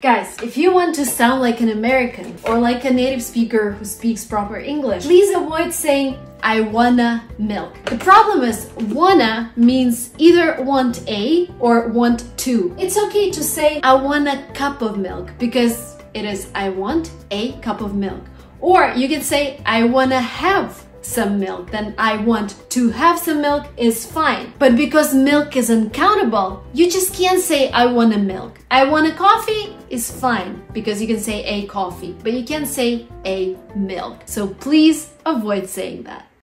Guys, if you want to sound like an American or like a native speaker who speaks proper English, please avoid saying I wanna milk. The problem is wanna means either want a or want to. It's okay to say I want a cup of milk because it is I want a cup of milk. Or you can say I wanna have some milk, then I want to have some milk is fine. But because milk is uncountable, you just can't say I want a milk. I want a coffee is fine because you can say a coffee, but you can't say a milk. So please avoid saying that.